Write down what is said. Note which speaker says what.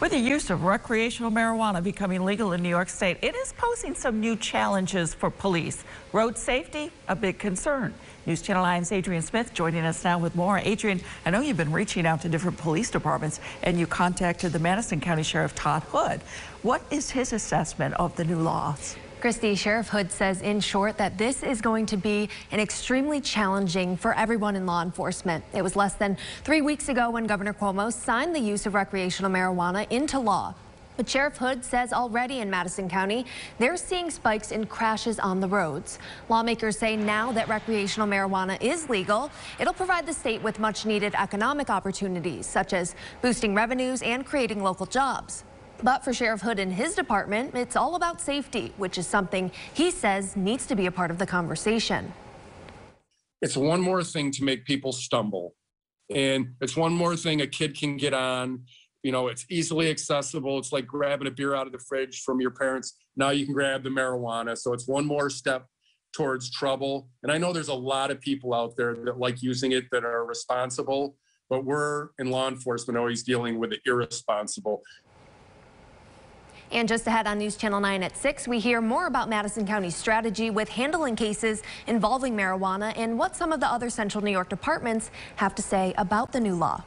Speaker 1: With the use of recreational marijuana becoming legal in New York State, it is posing some new challenges for police. Road safety, a big concern. News Channel 9's Adrian Smith joining us now with more. Adrian, I know you've been reaching out to different police departments and you contacted the Madison County Sheriff Todd Hood. What is his assessment of the new laws?
Speaker 2: Christy, Sheriff Hood says in short that this is going to be an extremely challenging for everyone in law enforcement. It was less than three weeks ago when Governor Cuomo signed the use of recreational marijuana into law. But Sheriff Hood says already in Madison County, they're seeing spikes in crashes on the roads. Lawmakers say now that recreational marijuana is legal, it'll provide the state with much needed economic opportunities, such as boosting revenues and creating local jobs. But for Sheriff Hood and his department, it's all about safety, which is something he says needs to be a part of the conversation.
Speaker 3: It's one more thing to make people stumble. And it's one more thing a kid can get on. You know, it's easily accessible. It's like grabbing a beer out of the fridge from your parents. Now you can grab the marijuana. So it's one more step towards trouble. And I know there's a lot of people out there that like using it that are responsible, but we're in law enforcement always dealing with the irresponsible.
Speaker 2: And just ahead on News Channel 9 at 6, we hear more about Madison County's strategy with handling cases involving marijuana and what some of the other central New York departments have to say about the new law.